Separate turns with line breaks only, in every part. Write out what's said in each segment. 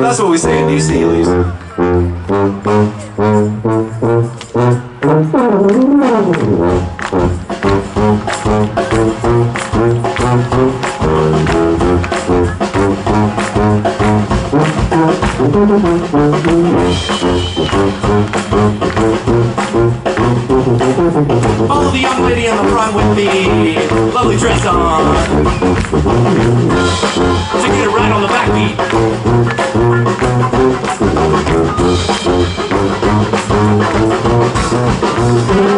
That's what we say in New Sealies. Follow lovely dress on. To get a ride on the backbeat. Thank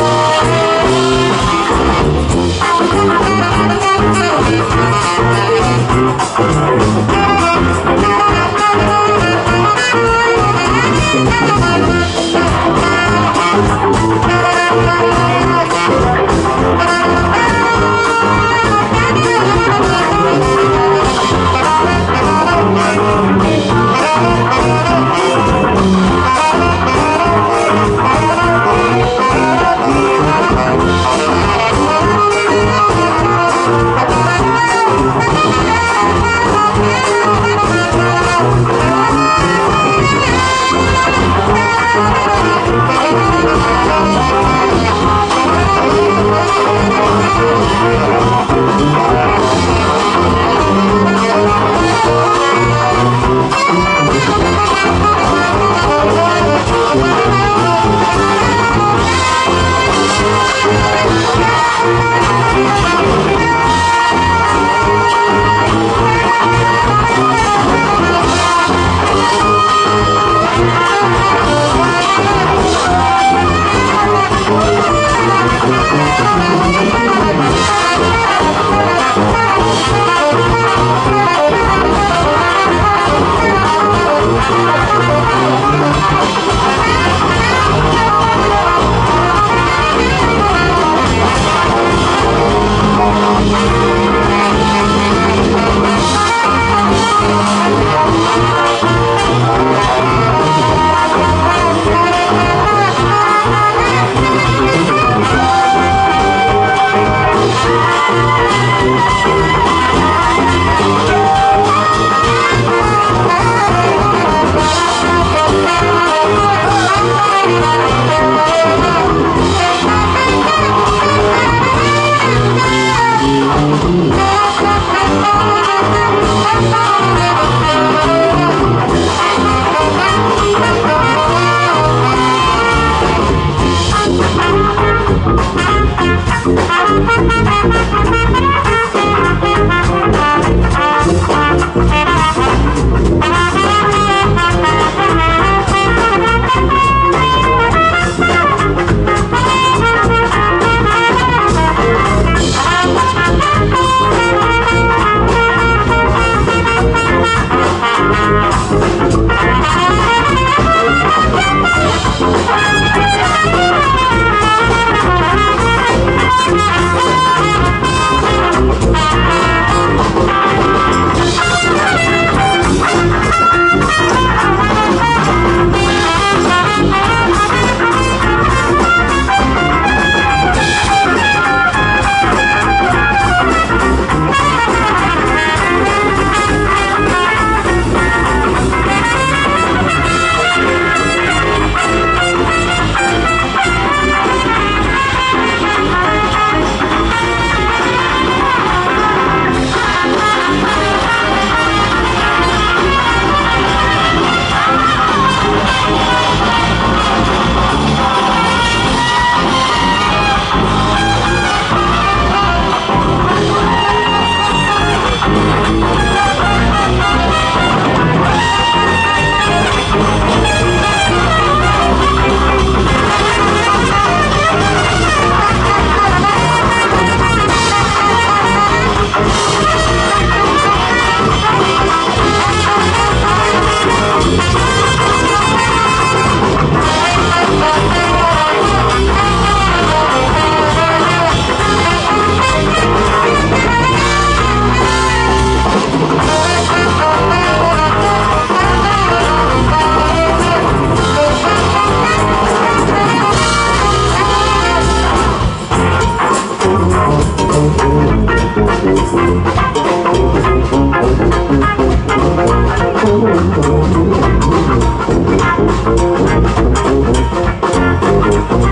Hey!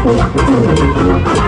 ハハハハ!